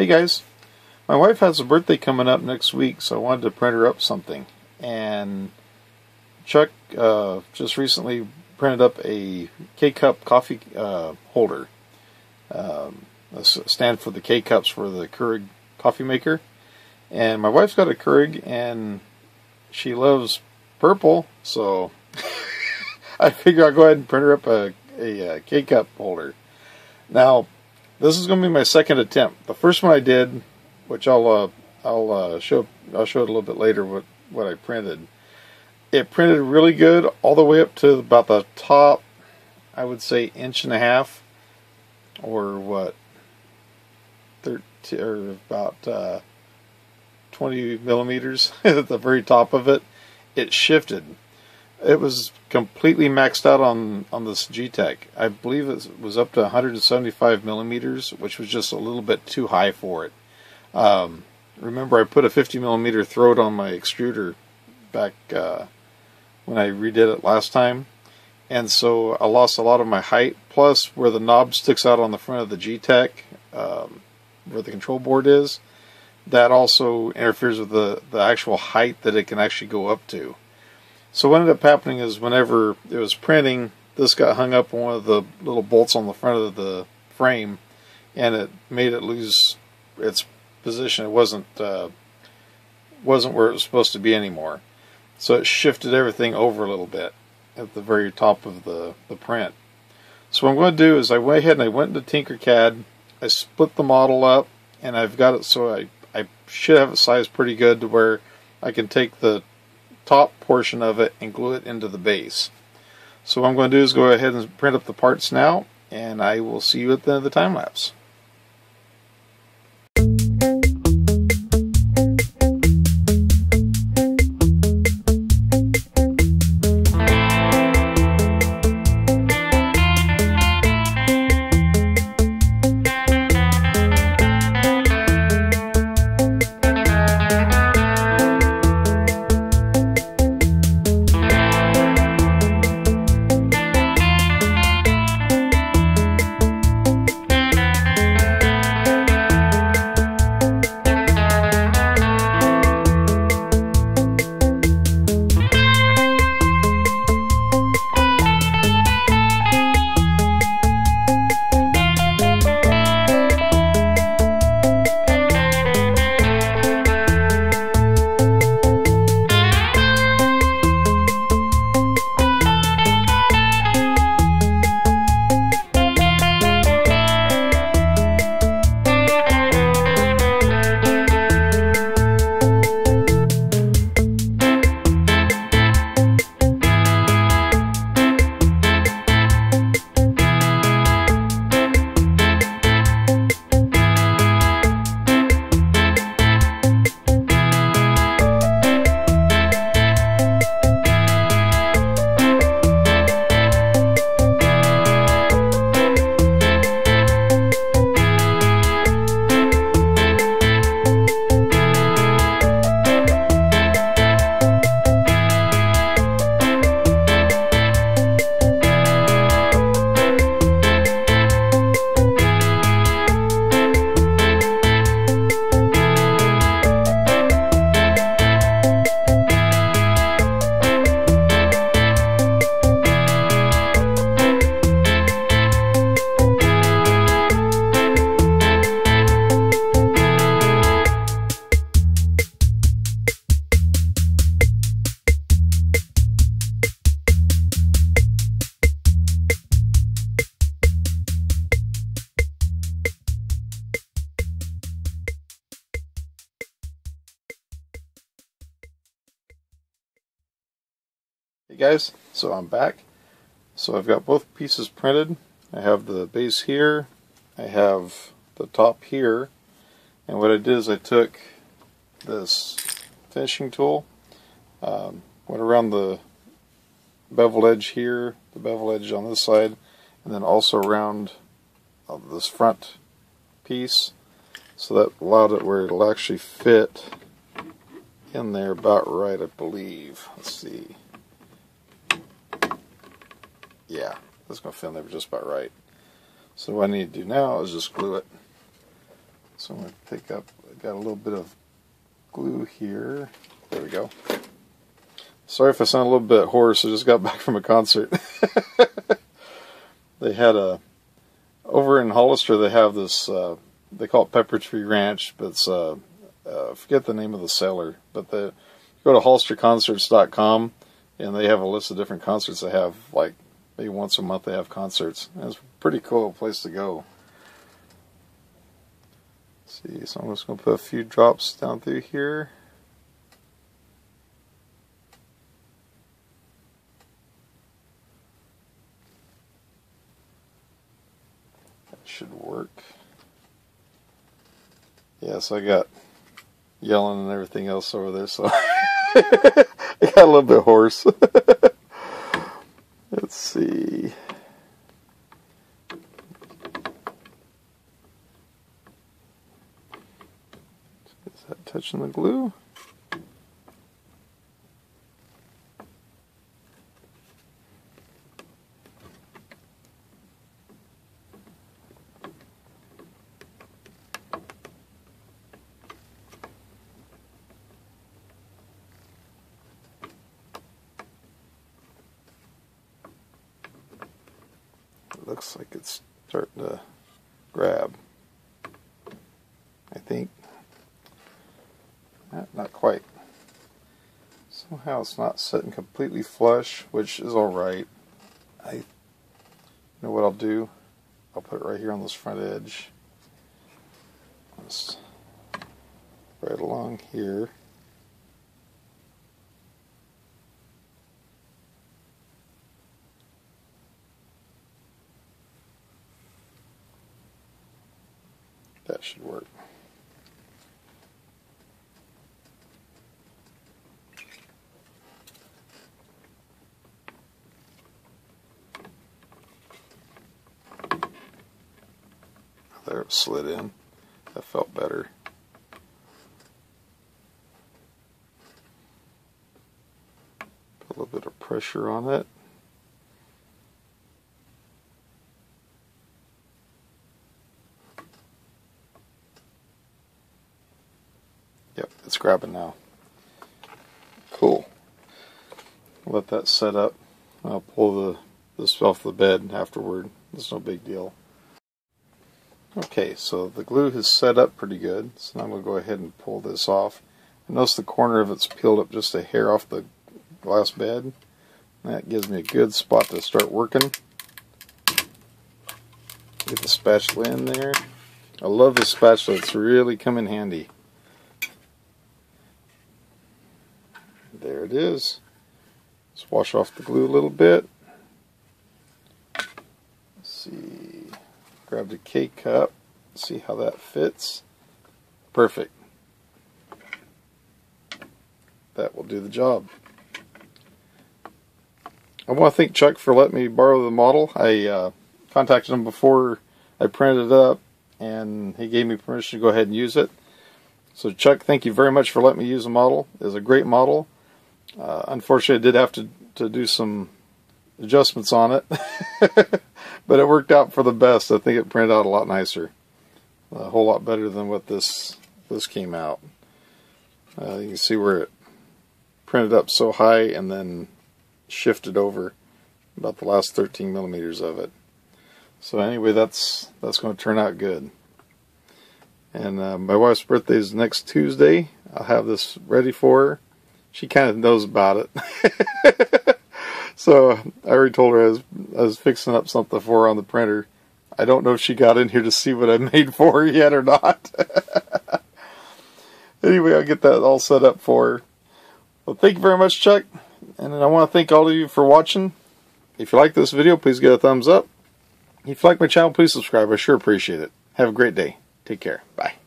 Hey guys, my wife has a birthday coming up next week, so I wanted to print her up something. And Chuck uh, just recently printed up a K cup coffee uh, holder, um, a stand for the K cups for the Keurig coffee maker. And my wife's got a Keurig, and she loves purple, so I figure I'll go ahead and print her up a, a, a K cup holder. Now, this is going to be my second attempt. The first one I did, which I'll uh, I'll uh, show I'll show it a little bit later what what I printed. It printed really good all the way up to about the top, I would say inch and a half, or what, thirteen or about uh, twenty millimeters at the very top of it. It shifted it was completely maxed out on on this Geeetech. I believe it was up to 175 millimeters, which was just a little bit too high for it. Um, remember, I put a 50 millimeter throat on my extruder back uh, when I redid it last time, and so I lost a lot of my height. Plus, where the knob sticks out on the front of the Geeetech, um, where the control board is, that also interferes with the the actual height that it can actually go up to. So what ended up happening is whenever it was printing, this got hung up on one of the little bolts on the front of the frame, and it made it lose its position. It wasn't uh, wasn't where it was supposed to be anymore. So it shifted everything over a little bit at the very top of the, the print. So what I'm going to do is I went ahead and I went into Tinkercad, I split the model up, and I've got it so I, I should have it sized pretty good to where I can take the top portion of it and glue it into the base. So what I'm going to do is go ahead and print up the parts now and I will see you at the end of the time lapse. Guys, so I'm back. So I've got both pieces printed. I have the base here, I have the top here, and what I did is I took this finishing tool, um, went around the bevel edge here, the bevel edge on this side, and then also around uh, this front piece, so that allowed it where it'll actually fit in there about right, I believe. Let's see yeah, that's going to fit in there just about right. So what I need to do now is just glue it. So I'm going to pick up, I got a little bit of glue here. There we go. Sorry if I sound a little bit hoarse. I just got back from a concert. they had a, over in Hollister, they have this, uh, they call it Pepper Tree Ranch, but it's, uh, uh, forget the name of the seller, but the, go to hollisterconcerts.com and they have a list of different concerts they have, like maybe once a month they have concerts. It's a pretty cool place to go see, so I'm just going to put a few drops down through here. That should work. Yeah, so I got yelling and everything else over there, so I got a little bit hoarse. See. Is that touching the glue. It looks like it's starting to grab. I think. Not quite. Somehow it's not sitting completely flush, which is alright. I you know what I'll do? I'll put it right here on this front edge. Just right along here. That should work. There it slid in. That felt better. Put a little bit of pressure on it. It's grabbing now. Cool. Let that set up. I'll pull the this off the bed afterward. It's no big deal. Okay, so the glue has set up pretty good, so now I'm going to go ahead and pull this off. notice the corner of it's peeled up just a hair off the glass bed. That gives me a good spot to start working. Get the spatula in there. I love this spatula, it's really come in handy. There it is. Let's wash off the glue a little bit. Let's See grab the K cup, see how that fits. Perfect. That will do the job. I want to thank Chuck for letting me borrow the model. I uh, contacted him before I printed it up, and he gave me permission to go ahead and use it. So Chuck, thank you very much for letting me use the model. It's a great model. Uh, unfortunately, I did have to, to do some adjustments on it. but it worked out for the best. I think it printed out a lot nicer. A whole lot better than what this this came out. Uh, you can see where it printed up so high and then shifted over about the last 13 millimeters of it. So anyway, that's that's going to turn out good. And uh, my wife's birthday is next Tuesday. I'll have this ready for her. She kind of knows about it. So I already told her I was, I was fixing up something for her on the printer. I don't know if she got in here to see what I made for her yet or not. anyway, I'll get that all set up for her. Well, thank you very much, Chuck. And I want to thank all of you for watching. If you like this video, please give it a thumbs up. If you like my channel, please subscribe. I sure appreciate it. Have a great day. Take care. Bye.